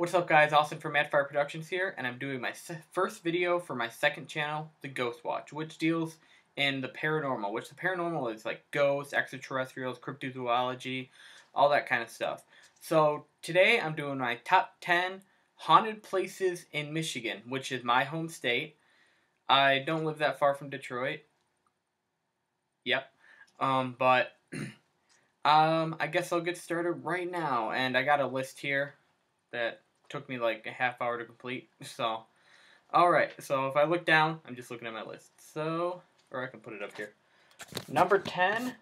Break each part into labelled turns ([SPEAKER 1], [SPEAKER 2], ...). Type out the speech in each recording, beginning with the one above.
[SPEAKER 1] What's up guys, Austin from Madfire Productions here, and I'm doing my first video for my second channel, The Ghost Watch, which deals in the paranormal, which the paranormal is like ghosts, extraterrestrials, cryptozoology, all that kind of stuff. So today I'm doing my top 10 haunted places in Michigan, which is my home state. I don't live that far from Detroit. Yep. Um, but um, I guess I'll get started right now, and I got a list here that took me like a half hour to complete. So, alright, so if I look down, I'm just looking at my list. So, or I can put it up here. Number 10,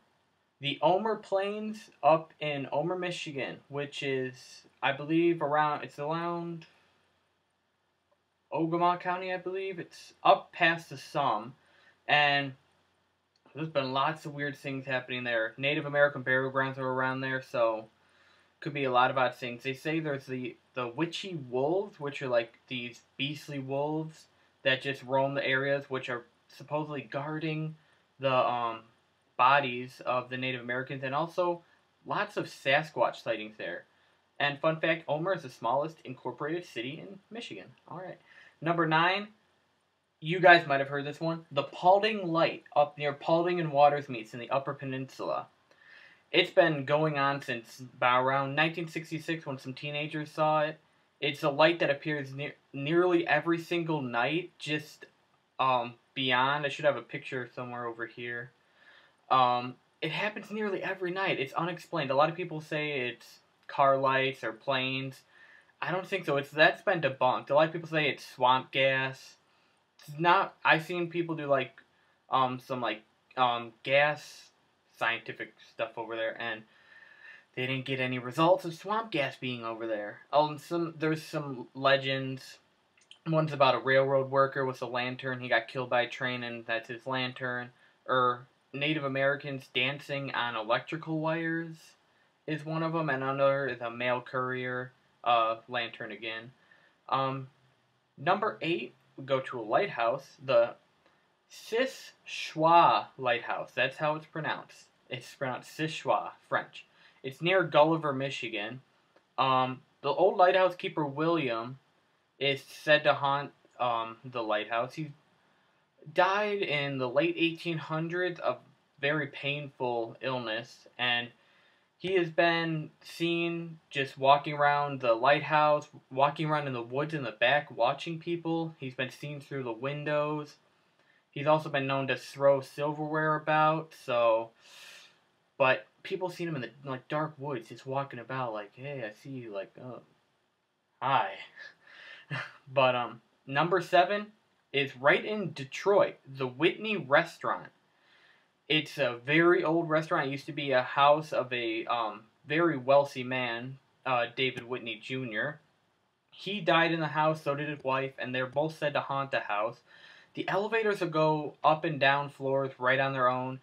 [SPEAKER 1] the Omer Plains up in Omer, Michigan, which is, I believe, around, it's around Ogemaw County, I believe. It's up past the Somme, and there's been lots of weird things happening there. Native American burial grounds are around there, so could be a lot of odd things. They say there's the the witchy wolves, which are like these beastly wolves that just roam the areas, which are supposedly guarding the um, bodies of the Native Americans, and also lots of Sasquatch sightings there. And fun fact, Omer is the smallest incorporated city in Michigan. All right, number nine. You guys might have heard this one. The Paulding Light up near Paulding and Waters Meets in the Upper Peninsula. It's been going on since about around 1966 when some teenagers saw it. It's a light that appears ne- nearly every single night, just um, beyond. I should have a picture somewhere over here. Um, it happens nearly every night. It's unexplained. A lot of people say it's car lights or planes. I don't think so. It's that's been debunked. A lot of people say it's swamp gas. It's not. I've seen people do like um, some like um, gas scientific stuff over there, and they didn't get any results of swamp gas being over there. Oh, and some there's some legends. One's about a railroad worker with a lantern. He got killed by a train, and that's his lantern. Or Native Americans dancing on electrical wires is one of them, and another is a mail courier uh, lantern again. Um, number eight, we go to a lighthouse, the Seul Choix Lighthouse. That's how it's pronounced. It's pronounced Seul Choix, French. It's near Gulliver, Michigan. Um, the old lighthouse keeper William is said to haunt um, the lighthouse. He died in the late 1800s of very painful illness, and he has been seen just walking around the lighthouse, walking around in the woods in the back, watching people. He's been seen through the windows. He's also been known to throw silverware about, so but people seen him in the like dark woods, just walking about, like, "Hey, I see you." Like, oh, hi. but um, number seven is right in Detroit, the Whitney Restaurant. It's a very old restaurant. It used to be a house of a um, very wealthy man, uh, David Whitney Jr. He died in the house, so did his wife, and they're both said to haunt the house. The elevators will go up and down floors right on their own.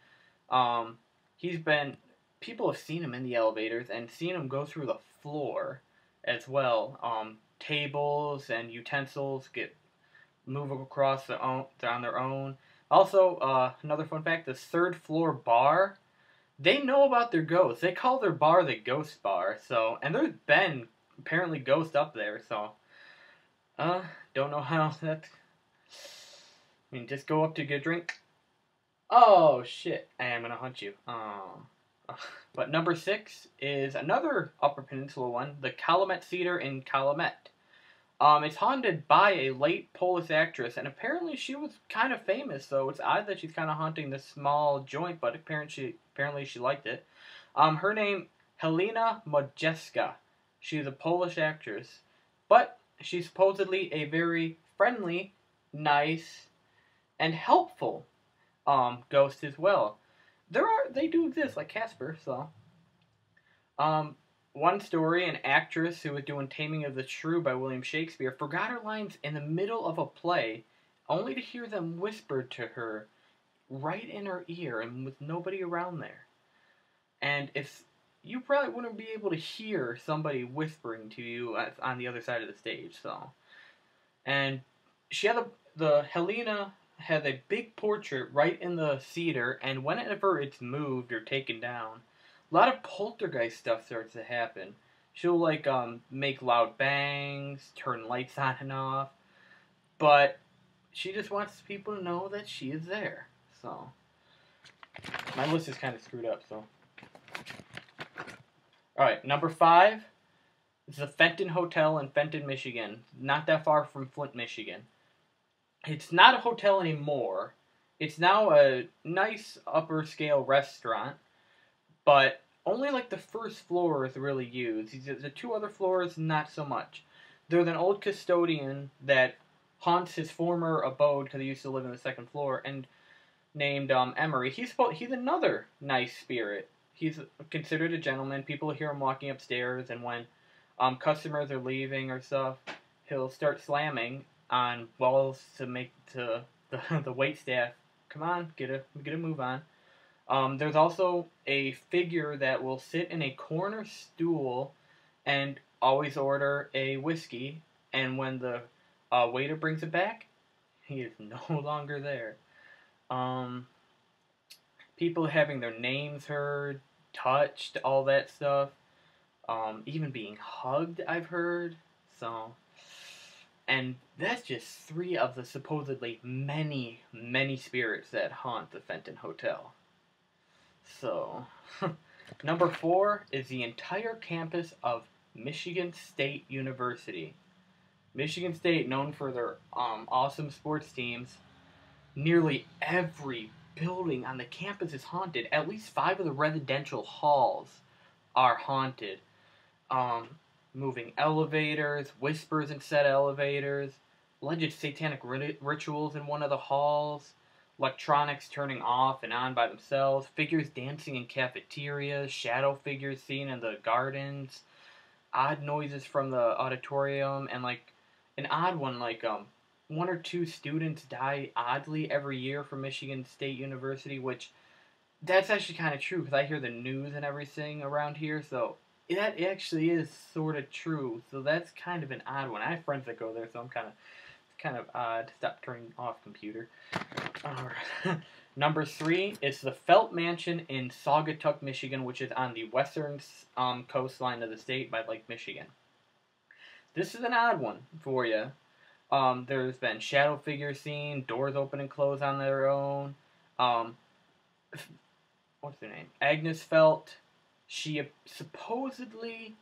[SPEAKER 1] Um, he's been people have seen him in the elevators and seen him go through the floor as well. Um, tables and utensils get move across the own, on their own. Also, uh, another fun fact: the third floor bar, they know about their ghosts. They call their bar the Ghost Bar. So, and there's been apparently ghosts up there. So, uh, don't know how that. I mean, just go up to get a drink. Oh shit! I am gonna hunt you. Um, but number six is another Upper Peninsula one, the Calumet Theater in Calumet. Um, it's haunted by a late Polish actress, and apparently she was kind of famous. So it's odd that she's kind of haunting this small joint, but apparently she apparently she liked it. Um, her name Helena Modjeska. She's a Polish actress, but she's supposedly a very friendly, nice, and helpful um, Ghost as well. There are they do exist like Casper. So, um, one story: an actress who was doing Taming of the Shrew by William Shakespeare forgot her lines in the middle of a play, only to hear them whispered to her right in her ear and with nobody around there. And if you probably wouldn't be able to hear somebody whispering to you on the other side of the stage. So, and she had the the Helena has a big portrait right in the theater, and whenever it's moved or taken down, a lot of poltergeist stuff starts to happen. She'll like um make loud bangs, turn lights on and off, but she just wants people to know that she is there. So my list is kind of screwed up. So all right, number five is the Fenton Hotel in Fenton, Michigan, not that far from Flint, Michigan. It's not a hotel anymore. It's now a nice upper scale restaurant, but only like the first floor is really used. The two other floors, not so much. There's an old custodian that haunts his former abode because he used to live in the second floor, and named um, Emery. He's he's another nice spirit. He's considered a gentleman. People hear him walking upstairs, and when um, customers are leaving or stuff, he'll start slamming on walls to make to the the wait staff. Come on, get a get a move on. Um, there's also a figure that will sit in a corner stool and always order a whiskey, and when the uh, waiter brings it back, he is no longer there. Um, people having their names heard, touched, all that stuff. Um, even being hugged, I've heard. So, and that's just three of the supposedly many, many spirits that haunt the Fenton Hotel. So, number four is the entire campus of Michigan State University. Michigan State, known for their um, awesome sports teams, nearly every building on the campus is haunted. At least five of the residential halls are haunted. Um, moving elevators, whispers in said elevators, alleged satanic rit- rituals in one of the halls, electronics turning off and on by themselves, figures dancing in cafeterias, shadow figures seen in the gardens, odd noises from the auditorium, and like an odd one like um one or two students die oddly every year from Michigan State University, which that's actually kind of true because I hear the news and everything around here, so that actually is sort of true. So that's kind of an odd one. I have friends that go there, so I'm kind of kind of odd. Stop turning off computer. Number three is the Felt Mansion in Saugatuck, Michigan, which is on the western um, coastline of the state by Lake Michigan. This is an odd one for you. Um, there's been shadow figures seen, doors open and close on their own. Um, what's her name? Agnes Felt. She supposedly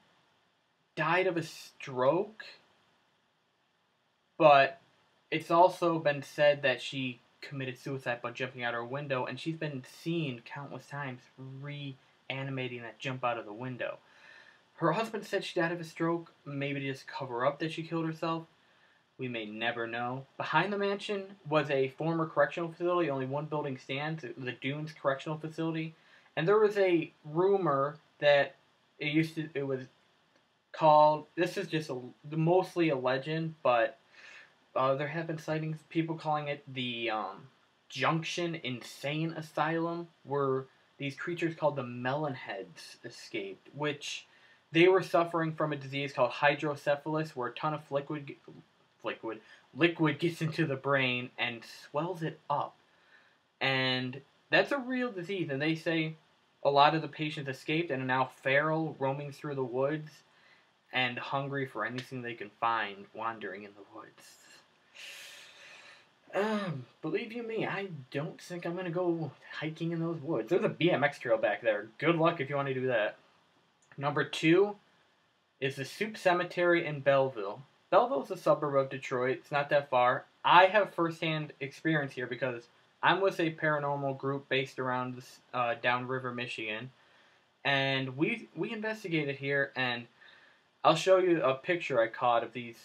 [SPEAKER 1] died of a stroke, but it's also been said that she committed suicide by jumping out her window, and she's been seen countless times reanimating that jump out of the window. Her husband said she died of a stroke, maybe to just cover up that she killed herself. We may never know. Behind the mansion was a former correctional facility. Only one building stands, the Dunes Correctional Facility. And there was a rumor that it used to, it was called, this is just a, mostly a legend, but uh, there have been sightings, people calling it the um, Junction Insane Asylum, where these creatures called the Melonheads escaped, which they were suffering from a disease called hydrocephalus, where a ton of liquid liquid liquid gets into the brain and swells it up. And that's a real disease and they say a lot of the patients escaped and are now feral, roaming through the woods and hungry for anything they can find wandering in the woods. Um, believe you me, I don't think I'm gonna go hiking in those woods. There's a BMX trail back there. Good luck if you want to do that. Number two is the Soup Cemetery in Belleville. Belleville's a suburb of Detroit. It's not that far. I have firsthand experience here because I'm with a paranormal group based around uh, downriver Michigan, and we we investigated here, and I'll show you a picture I caught of these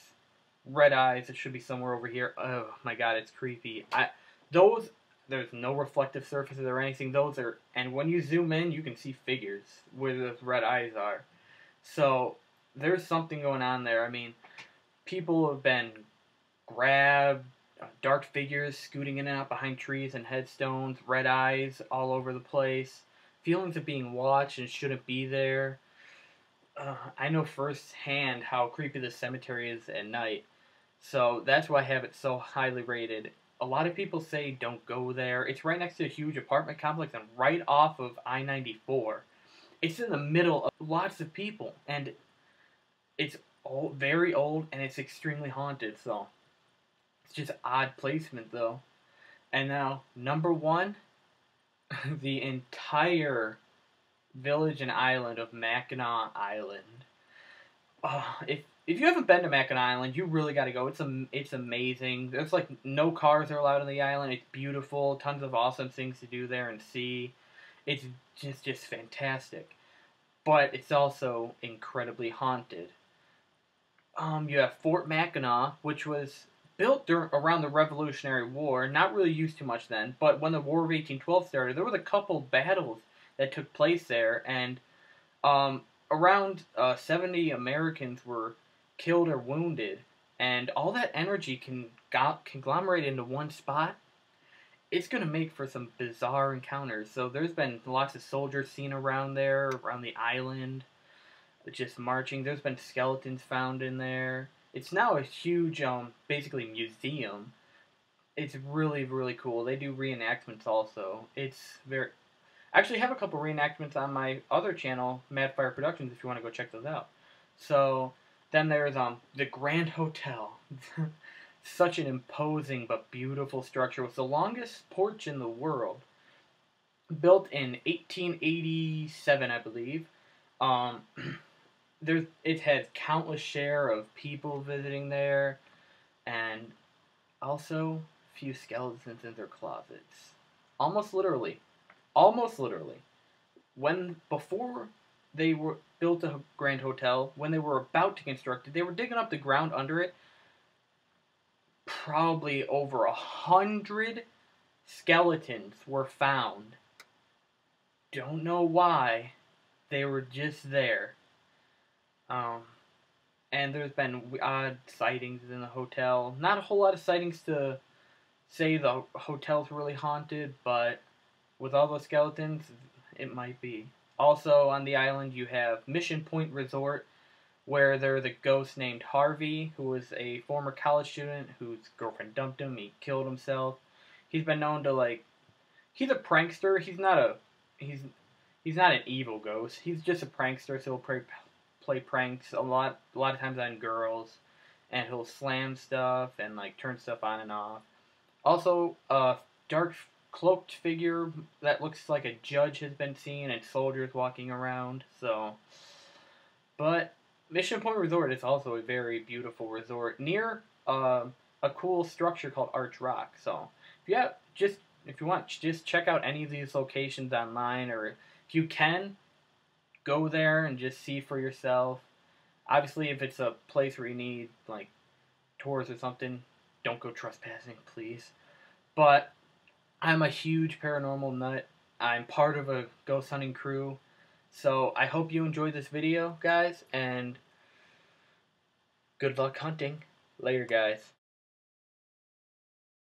[SPEAKER 1] red eyes. It should be somewhere over here. Oh my god, it's creepy. I those there's no reflective surfaces or anything. Those are and when you zoom in, you can see figures where those red eyes are. So there's something going on there. I mean, people have been grabbed, dark figures scooting in and out behind trees and headstones, red eyes all over the place, feelings of being watched and shouldn't be there. Uh, I know firsthand how creepy the cemetery is at night, so that's why I have it so highly rated. A lot of people say don't go there. It's right next to a huge apartment complex and right off of I 94. It's in the middle of lots of people, and it's old, very old, and it's extremely haunted. So it's just odd placement though. And now number one, the entire village and island of Mackinac Island. Oh, if if you haven't been to Mackinac Island, you really got to go. It's a, it's amazing. There's like no cars are allowed on the island. It's beautiful. Tons of awesome things to do there and see. It's just just fantastic. But it's also incredibly haunted. Um, you have Fort Mackinac, which was built during, around the Revolutionary War. Not really used too much then, but when the War of 1812 started, there was a couple battles that took place there, and um, around uh, 70 Americans were killed or wounded, and all that energy can go- conglomerate into one spot. It's gonna make for some bizarre encounters. So there's been lots of soldiers seen around there, around the island, just marching. There's been skeletons found in there. It's now a huge, um, basically museum. It's really, really cool. They do reenactments also. It's very. I actually have a couple reenactments on my other channel, Madfire Productions, if you want to go check those out. So then there's um the Grand Hotel. Such an imposing but beautiful structure with the longest porch in the world. Built in 1887, I believe. Um, there's it had countless share of people visiting there, and also few skeletons in their closets. Almost literally, almost literally. When before they were built a Grand Hotel, when they were about to construct it, they were digging up the ground under it. Probably over a hundred skeletons were found. Don't know why. They were just there. Um, and there's been odd sightings in the hotel. Not a whole lot of sightings to say the hotel's really haunted, but with all those skeletons, it might be. Also on the island, you have Mission Point Resort, where there's a ghost named Harvey, who was a former college student whose girlfriend dumped him. He killed himself. He's been known to like, he's a prankster. He's not a, he's, he's not an evil ghost. He's just a prankster. So he'll play pranks a lot, a lot of times on girls, and he'll slam stuff and like turn stuff on and off. Also, a dark cloaked figure that looks like a judge has been seen and soldiers walking around. So, but Mission Point Resort is also a very beautiful resort near uh, a cool structure called Arch Rock. So, if you have just if you want, just check out any of these locations online, or if you can, go there and just see for yourself. Obviously, if it's a place where you need like tours or something, don't go trespassing, please. But I'm a huge paranormal nut. I'm part of a ghost hunting crew. So I hope you enjoyed this video, guys, and good luck hunting. Later, guys.